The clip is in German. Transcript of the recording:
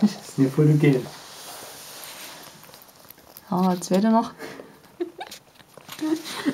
Das ist Mir voll okay. Ah, jetzt weder noch.